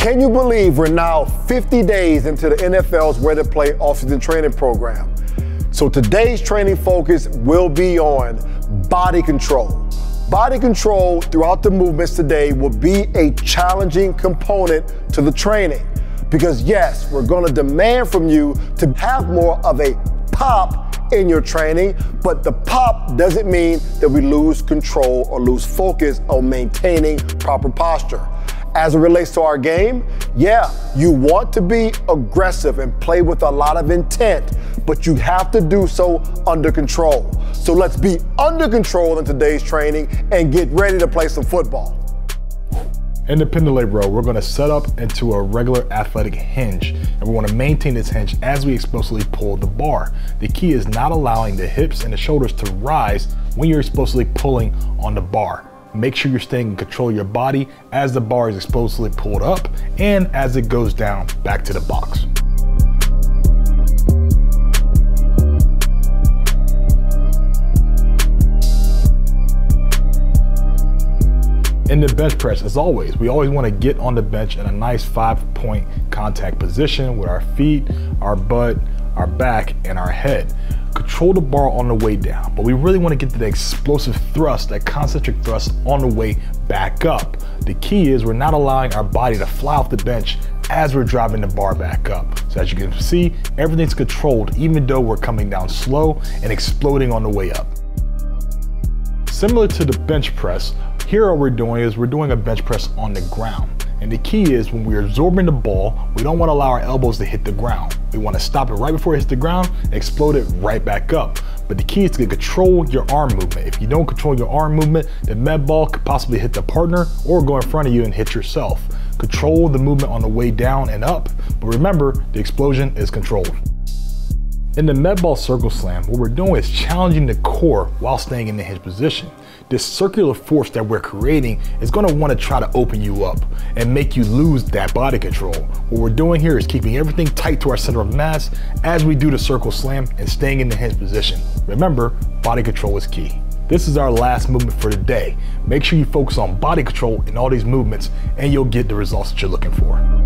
Can you believe we're now 50 days into the NFL's Ready to Play offseason training program? So today's training focus will be on body control. Body control throughout the movements today will be a challenging component to the training. Because yes, we're gonna demand from you to have more of a pop in your training, but the pop doesn't mean that we lose control or lose focus on maintaining proper posture. As it relates to our game, yeah, you want to be aggressive and play with a lot of intent, but you have to do so under control. So let's be under control in today's training and get ready to play some football. In the Pendlay row, we're gonna set up into a regular athletic hinge, and we wanna maintain this hinge as we explosively pull the bar. The key is not allowing the hips and the shoulders to rise when you're explosively pulling on the bar. Make sure you're staying in control of your body as the bar is explosively pulled up and as it goes down back to the box. In the bench press, as always, we always want to get on the bench in a nice five point contact position with our feet, our butt, our back, and our head. Control the bar on the way down, but we really want to get to the explosive thrust, that concentric thrust on the way back up. The key is we're not allowing our body to fly off the bench as we're driving the bar back up. So as you can see, everything's controlled even though we're coming down slow and exploding on the way up. Similar to the bench press, here what we're doing is we're doing a bench press on the ground. And the key is when we're absorbing the ball, we don't want to allow our elbows to hit the ground. We want to stop it right before it hits the ground, explode it right back up. But the key is to control your arm movement. If you don't control your arm movement, the med ball could possibly hit the partner or go in front of you and hit yourself. Control the movement on the way down and up, but remember, the explosion is controlled. In the med ball circle slam, what we're doing is challenging the core while staying in the hinge position. This circular force that we're creating is gonna wanna try to open you up and make you lose that body control. What we're doing here is keeping everything tight to our center of mass as we do the circle slam and staying in the hinge position. Remember, body control is key. This is our last movement for the day. Make sure you focus on body control in all these movements and you'll get the results that you're looking for.